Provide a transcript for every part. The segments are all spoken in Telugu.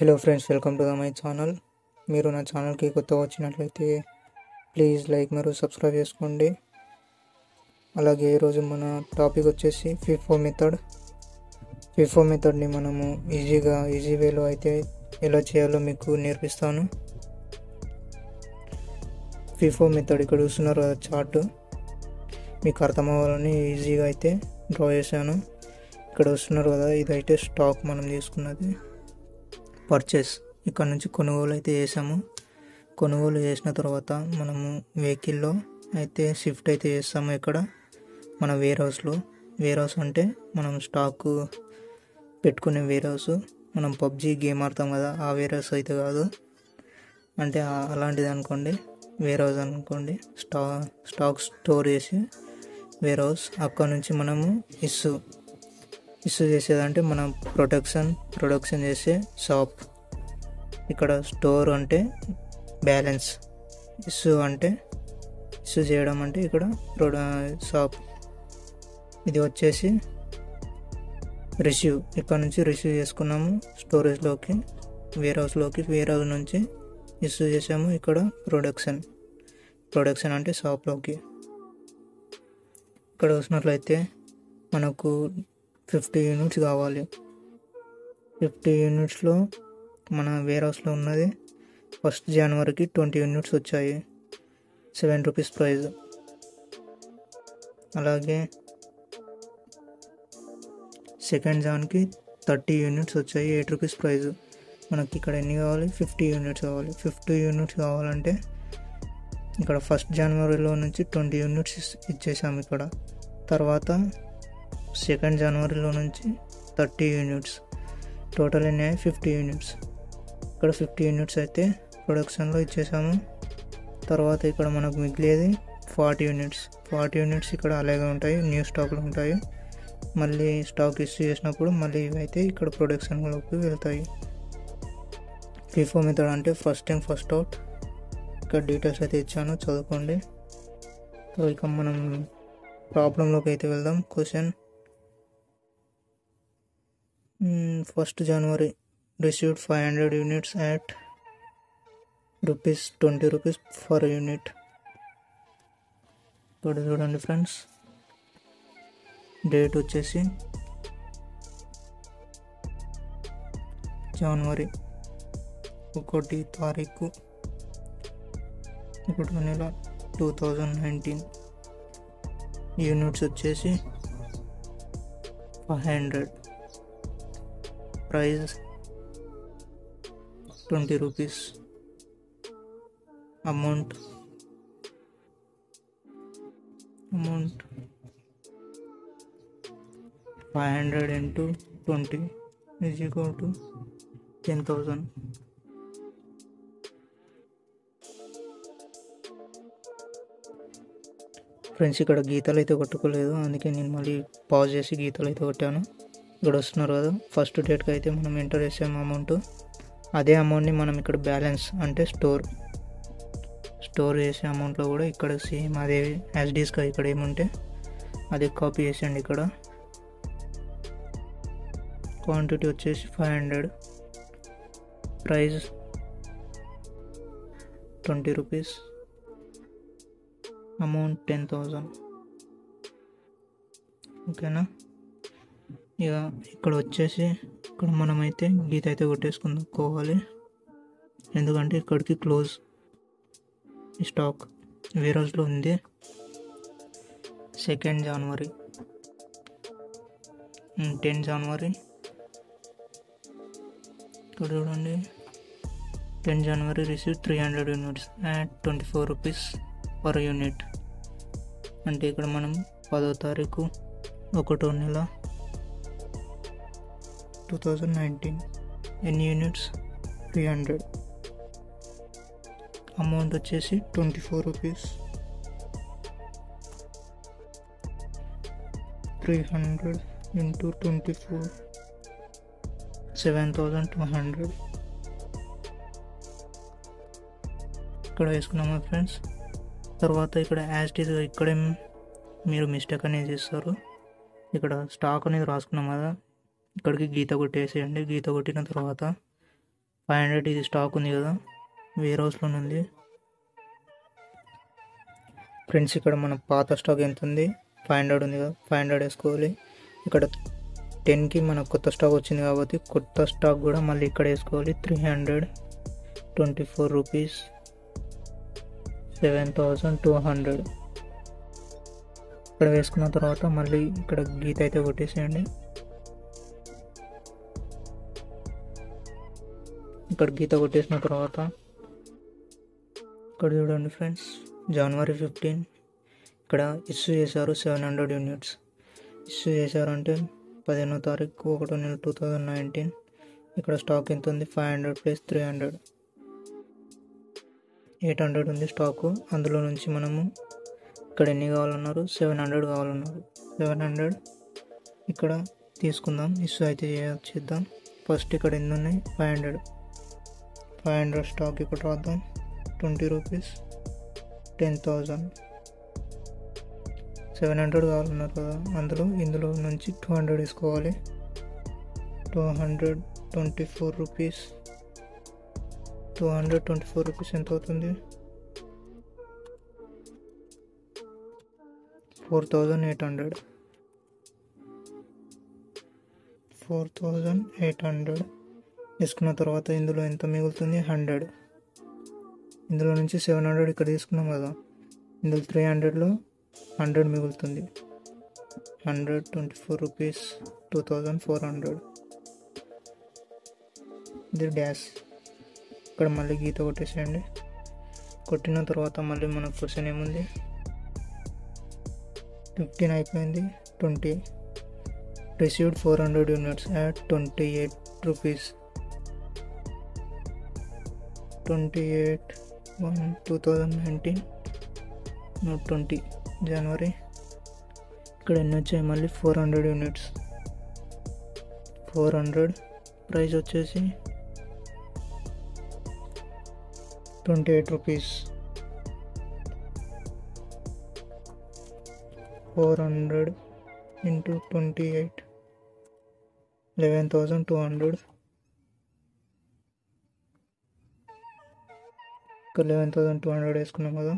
Hello friends welcome to the my channel మీరు నా ఛానల్కి కొత్తగా వచ్చినట్లయితే ప్లీజ్ లైక్ మరియు సబ్స్క్రైబ్ చేసుకోండి. అలాగే ఈరోజు మన టాపిక్ వచ్చేసి ఫిఫో మెథడ్ ఫిఫో మెథడ్ని మనము ఈజీగా ఈజీ వేలో అయితే ఎలా చేయాలో మీకు నేర్పిస్తాను. ఫిఫో మెథడ్ ఇక్కడ చూస్తున్నారు కదా చార్ట్ మీకు అర్థం అవ్వాలని ఈజీగా అయితే డ్రా చేశాను. ఇక్కడ వస్తున్నారు కదా ఇదైతే స్టాక్ మనం తీసుకున్నది. పర్చేస్ ఇక్కడ నుంచి కొనుగోలు అయితే చేసాము. కొనుగోలు చేసిన తర్వాత మనము వెహికల్లో అయితే షిఫ్ట్ అయితే చేస్తాము ఇక్కడ మన వేర్ హౌస్లో వేర్ హౌస్ అంటే మనం స్టాక్ పెట్టుకునే వేర్ హౌస్ మనం పబ్జీ గేమ్ ఆడతాం కదా ఆ వేర్ హౌస్ అయితే కాదు. అంటే అలాంటిది అనుకోండి వేర్ హౌస్ అనుకోండి స్టా స్టాక్ స్టోర్ చేసి వేర్ హౌస్ అక్కడ నుంచి మనము ఇస్సు ఇష్యూ చేసేదంటే మనం ప్రొటెక్షన్ ప్రొడక్షన్ చేసే షాప్ ఇక్కడ స్టోర్ అంటే బ్యాలెన్స్ ఇష్యూ అంటే ఇష్యూ చేయడం అంటే ఇక్కడ ప్రొడ షాప్ ఇది వచ్చేసి రిసీవ్ ఇక్కడ నుంచి రిసీవ్ చేసుకున్నాము స్టోరేజ్లోకి వేర్ హౌస్లోకి వేర్ హౌస్ నుంచి ఇష్యూ చేసాము ఇక్కడ ప్రొడక్షన్ ప్రొడక్షన్ అంటే షాప్లోకి ఇక్కడ చూసినట్లయితే మనకు ఫిఫ్టీ యూనిట్స్ కావాలి. ఫిఫ్టీ యూనిట్స్లో మన వేర్ హౌస్లో ఉన్నది ఫస్ట్ జనవరికి ట్వంటీ యూనిట్స్ వచ్చాయి. సెవెన్ రూపీస్ ప్రైజ్ అలాగే సెకండ్ జాన్కి థర్టీ యూనిట్స్ వచ్చాయి ఎయిట్ రూపీస్ ప్రైజ్ మనకి ఇక్కడ ఎన్ని కావాలి? ఫిఫ్టీ యూనిట్స్ కావాలి. ఫిఫ్టీ యూనిట్స్ కావాలంటే ఇక్కడ ఫస్ట్ జనవరిలో నుంచి ట్వంటీ యూనిట్స్ ఇచ్చేసాము ఇక్కడ. తర్వాత సెకండ్ జనవరిలో నుంచి థర్టీ యూనిట్స్ టోటల్ ఎన్ని ఫిఫ్టీ యూనిట్స్ ఇక్కడ ఫిఫ్టీ యూనిట్స్ అయితే ప్రొడక్షన్లో ఇచ్చేసాము. తర్వాత ఇక్కడ మనకు మిగిలేది ఫార్టీ యూనిట్స్ ఫార్టీ యూనిట్స్ ఇక్కడ అలాగే ఉంటాయి న్యూ స్టాక్లు ఉంటాయి. మళ్ళీ స్టాక్ ఇష్యూ చేసినప్పుడు మళ్ళీ ఇవైతే ఇక్కడ ప్రొడక్షన్లోకి వెళ్తాయి. ఫిఫో మెథడ్ అంటే ఫస్ట్ టైం ఫస్ట్ అవుట్ ఇక్కడ డీటెయిల్స్ అయితే ఇచ్చాను చదువుకోండి. సో ఇక మనం ప్రాబ్లంలోకి అయితే వెళ్దాం. Question first January received five hundred units at rupees twenty rupees per unit ఇక్కడ చూడండి ఫ్రెండ్స్ డేట్ వచ్చేసి జనవరి ఒకటి తారీఖు ఒకటో నెల టూ థౌజండ్ నైన్టీన్ యూనిట్స్ వచ్చేసి five hundred price twenty rupees amount amount five hundred into twenty is equal to ten thousand friends ఇక్కడ గీతలు అయితే కొట్టుకోలేదు. అందుకే నేను మళ్ళీ పాజ్ చేసి గీతలు అయితే కొట్టాను. ఇక్కడ వస్తున్నారు కదా ఫస్ట్ డేట్కి అయితే మనం ఎంటర్ చేసాము అమౌంట్ అదే అమౌంట్ని మనం ఇక్కడ బ్యాలెన్స్ అంటే స్టోర్ స్టోర్ చేసే అమౌంట్లో కూడా ఇక్కడ సేమ్ అదే ఎస్డీస్గా ఇక్కడ ఏముంటే అదే కాపీ చేసేయండి ఇక్కడ. క్వాంటిటీ వచ్చేసి five hundred price twenty rupees amount ten thousand ఓకేనా ఇక ఇక్కడ వచ్చేసి ఇక్కడ మనమైతే గీత అయితే కొట్టేసుకుందాం కోవాలి. ఎందుకంటే ఇక్కడికి క్లోజ్ స్టాక్ వేరే రోజులో ఉంది. Second January. Ten January. ఇక్కడ చూడండి. Ten January receive three hundred units and twenty four rupees per unit. అంటే ఇక్కడ మనం పదో తారీఖు ఒకటో నెల టూ థౌజండ్ నైన్టీన్ ఎన్ని యూనిట్స్ త్రీ హండ్రెడ్ అమౌంట్ వచ్చేసి twenty four rupees three hundred into twenty four seven thousand two hundred ఇక్కడ వేసుకున్నామా ఫ్రెండ్స్. తర్వాత ఇక్కడ యాజ్ టీజ్ ఇక్కడే మీరు మిస్టేక్ అనేది చేస్తారు. ఇక్కడ స్టాక్ అనేది రాసుకున్నాం కదా. ఇక్కడికి గీత కొట్టేసేయండి. గీత కొట్టిన తర్వాత ఫైవ్ హండ్రెడ్ ఇది స్టాక్ ఉంది కదా వేర్ హౌస్లో ఉంది. ఫ్రెండ్స్ ఇక్కడ మన పాత స్టాక్ ఎంత ఉంది? ఫైవ్ హండ్రెడ్ ఉంది కదా ఫైవ్ హండ్రెడ్ వేసుకోవాలి. ఇక్కడ టెన్కి మన కొత్త స్టాక్ వచ్చింది కాబట్టి కొత్త స్టాక్ కూడా మళ్ళీ ఇక్కడ వేసుకోవాలి. Three hundred twenty four rupees seven thousand two hundred ఇక్కడ వేసుకున్న తర్వాత మళ్ళీ ఇక్కడ గీత అయితే కొట్టేసేయండి. ఇక్కడ గీత కొట్టేసిన తర్వాత ఇక్కడ చూడండి ఫ్రెండ్స్ జనవరి ఫిఫ్టీన్ ఇక్కడ ఇష్యూ చేశారు సెవెన్ హండ్రెడ్ యూనిట్స్ ఇష్యూ చేశారంటే పదిహేనో తారీఖు ఒకటో నెల టూ థౌజండ్ నైన్టీన్ ఇక్కడ స్టాక్ ఎంత ఉంది? Five hundred plus three hundred eight hundred ఉంది స్టాకు అందులో నుంచి మనము ఇక్కడ ఎన్ని కావాలన్నారు? సెవెన్ హండ్రెడ్ కావాలన్నారు. సెవెన్ హండ్రెడ్ ఇక్కడ తీసుకుందాం. ఇష్యూ అయితే చేద్దాం. ఫస్ట్ ఇక్కడ ఎన్ని ఉన్నాయి? Five hundred five hundred stock ఇక్కడ రాద్దాం. Twenty rupees. Ten thousand seven hundred కావాలన్నారు కదా. అందులో ఇందులో నుంచి టూ హండ్రెడ్ వేసుకోవాలి two hundred twenty four rupees. Two hundred twenty four rupees ఎంత అవుతుంది? Four thousand eight hundred. Four thousand eight hundred. తీసుకున్న తర్వాత ఇందులో ఎంత మిగులుతుంది? హండ్రెడ్. ఇందులో నుంచి సెవెన్ హండ్రెడ్ ఇక్కడ తీసుకున్నాం కదా. ఇందులో త్రీ హండ్రెడ్లో హండ్రెడ్ మిగులుతుంది. Hundred twenty four rupees two thousand four hundred. ఇది డ్యాష్ ఇక్కడ మళ్ళీ గీత కొట్టేసేయండి. కొట్టిన తర్వాత మళ్ళీ మన క్వశ్చన్ ఏముంది? ఫిఫ్టీన్ అయిపోయింది. Twenty. Received four hundred units at twenty eight rupees twenty eight one two thousand nineteen note twenty January ఇక్కడ ఎన్ని వచ్చాయి మళ్ళీ four hundred units four hundred price వచ్చేసి twenty eight rupees four hundred into twenty eight eleven thousand two hundred ఇక్కడ లెవెన్ థౌజండ్ టూ హండ్రెడ్ వేసుకున్నాం కదా.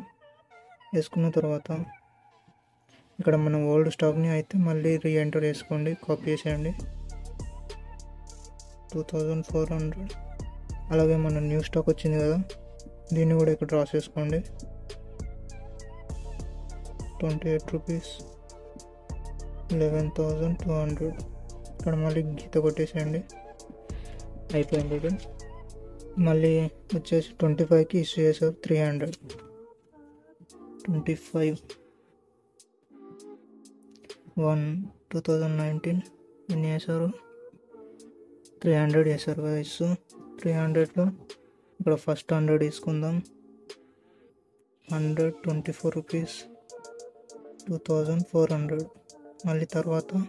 వేసుకున్న తర్వాత ఇక్కడ మనం ఓల్డ్ స్టాక్ని అయితే మళ్ళీ రీ ఎంటర్ చేసుకోండి. కాపీ చేసేయండి. టూ థౌజండ్ ఫోర్ హండ్రెడ్ అలాగే మన న్యూ స్టాక్ వచ్చింది కదా. దీన్ని కూడా ఇక్కడ డ్రా చేసుకోండి. Twenty eight rupees eleven thousand two hundred ఇక్కడ మళ్ళీ గీత కొట్టేసేయండి. అయిపోయింది ఇది. మళ్ళీ వచ్చేసి ట్వంటీ ఫైవ్కి ఇష్యూ చేశారు three hundred twenty five one two thousand nineteen ఎన్ని చేశారు? త్రీ హండ్రెడ్ చేశారు కదా ఇష్యూ. త్రీ హండ్రెడ్లో ఇక్కడ ఫస్ట్ హండ్రెడ్ తీసుకుందాం. Hundred twenty four rupees two thousand four hundred మళ్ళీ తర్వాత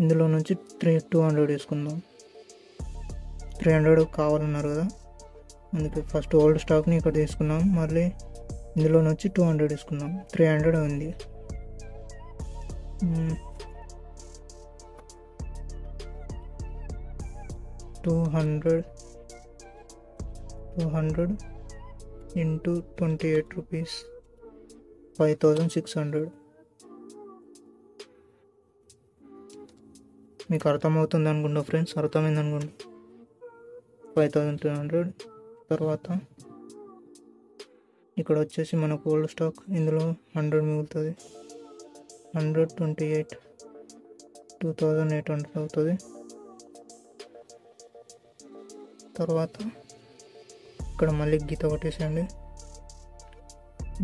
ఇందులో నుంచి త్రీ టూ హండ్రెడ్ తీసుకుందాం. త్రీ హండ్రెడ్ కావాలన్నారు కదా. అందుకే ఫస్ట్ ఓల్డ్ స్టాక్ని ఇక్కడ తీసుకున్నాం. మళ్ళీ ఇందులో వచ్చి టూ హండ్రెడ్ తీసుకున్నాం. త్రీ హండ్రెడ్ ఉంది. Two hundred two hundred into twenty eight rupees five thousand six hundred మీకు అర్థమవుతుంది అనుకుంటా ఫ్రెండ్స్ అర్థమైంది అనుకుంటా ఫైవ్ థౌజండ్ త్రీ హండ్రెడ్ తర్వాత ఇక్కడ వచ్చేసి మన ఓల్డ్ స్టాక్ ఇందులో హండ్రెడ్ మిగులుతుంది. Hundred twenty eight two thousand eight hundred అవుతుంది. తర్వాత ఇక్కడ మళ్ళీ గీత కొట్టేసేయండి.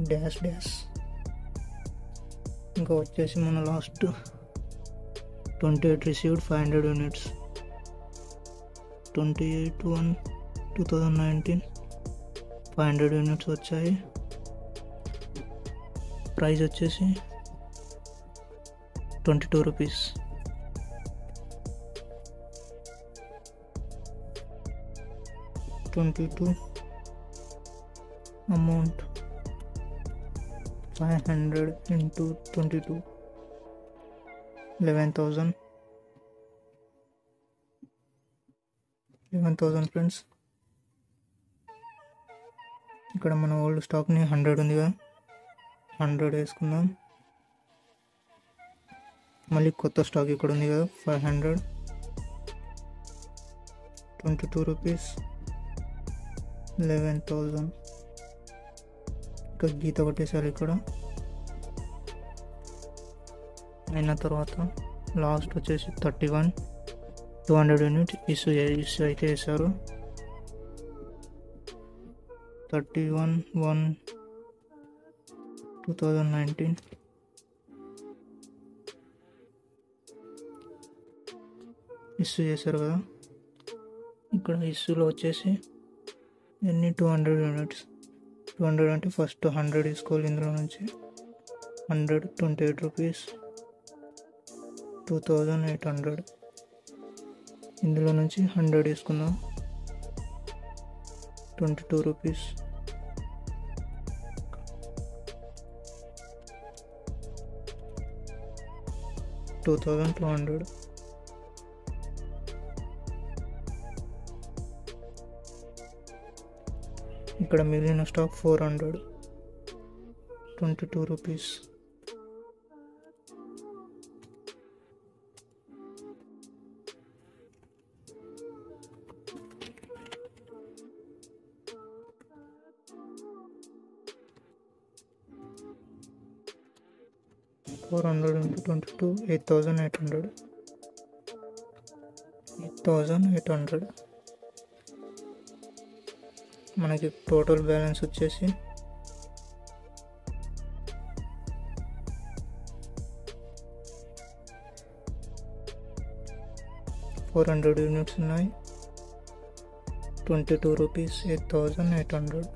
డ్యాష్ డ్యాష్ ఇంకా వచ్చేసి మన last twenty eight received five hundred units twenty eight one two thousand nineteen five hundred units వచ్చాయి. ప్రైస్ వచ్చేసి twenty two rupees twenty two amount five hundred into twenty two eleven thousand one thousand friends ఇక్కడ మన ఓల్డ్ స్టాక్ని హండ్రెడ్ ఉందిగా. హండ్రెడ్ వేసుకుందాం. మళ్ళీ కొత్త స్టాక్ ఇక్కడ ఉంది కదా five hundred twenty two rupees eleven thousand ఇంకా గీత కొట్టేసారు ఇక్కడ. అయిన తర్వాత లాస్ట్ వచ్చేసి thirty one two hundred unit issue issue అయితే వేశారు. Thirty one one two thousand nineteen issue చేశారు కదా. ఇక్కడ ఇష్యూలో వచ్చేసి ఎన్ని two hundred units two hundred అంటే ఫస్ట్ హండ్రెడ్ తీసుకోవాలి ఇందులో నుంచి. Hundred twenty eight rupees two thousand eight hundred ఇందులో నుంచి హండ్రెడ్ వేసుకుందాం. Twenty two rupees. Two thousand two hundred. ఇక్కడ మిగిలిన stock four hundred. Twenty two rupees. Four hundred into twenty two eight thousand eight hundred eight thousand eight hundred మనకి టోటల్ బ్యాలెన్స్ వచ్చేసి ఫోర్ హండ్రెడ్ యూనిట్స్ ఉన్నాయి. Twenty two rupees eight thousand eight hundred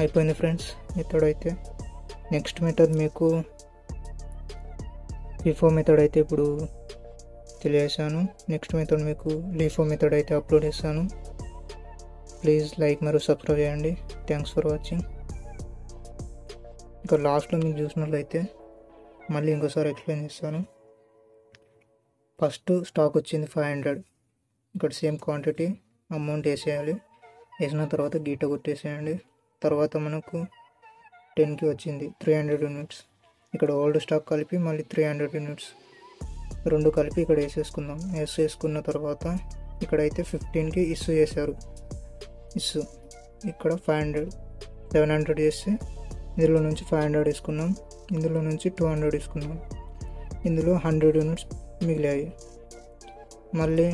అయిపోయింది ఫ్రెండ్స్ మెథడ్ అయితే నెక్స్ట్ మెథడ్ మీకు లిఫో మెథడ్ అయితే ఇప్పుడు తెలియజేశాను. నెక్స్ట్ మెథడ్ మీకు లీఫో మెథడ్ అయితే అప్లోడ్ చేస్తాను. ప్లీజ్ లైక్ మరియు సబ్స్క్రైబ్ చేయండి. Thanks for watching. ఇంకా లాస్ట్లో మీకు చూసినట్లయితే మళ్ళీ ఇంకోసారి ఎక్స్ప్లెయిన్ చేస్తాను. ఫస్ట్ స్టాక్ వచ్చింది ఫైవ్ హండ్రెడ్. ఇక్కడ సేమ్ క్వాంటిటీ అమౌంట్ వేసేయాలి. వేసిన తర్వాత గీట కొట్టేసేయండి. తర్వాత మనకు టెన్కి వచ్చింది. త్రీ హండ్రెడ్ యూనిట్స్ ఇక్కడ ఓల్డ్ స్టాక్ కలిపి మళ్ళీ త్రీ హండ్రెడ్ యూనిట్స్ రెండు కలిపి ఇక్కడ వేసేసుకుందాం. వేసేసుకున్న తర్వాత ఇక్కడైతే ఫిఫ్టీన్కి ఇష్యూ చేశారు. ఇష్యూ ఇక్కడ ఫైవ్ హండ్రెడ్ సెవెన్ హండ్రెడ్ చేస్తే ఇందులో నుంచి ఫైవ్ హండ్రెడ్ తీసుకున్నాం ఇందులో నుంచి టూ హండ్రెడ్ తీసుకున్నాం ఇందులో హండ్రెడ్ యూనిట్స్ మిగిలాయి. మళ్ళీ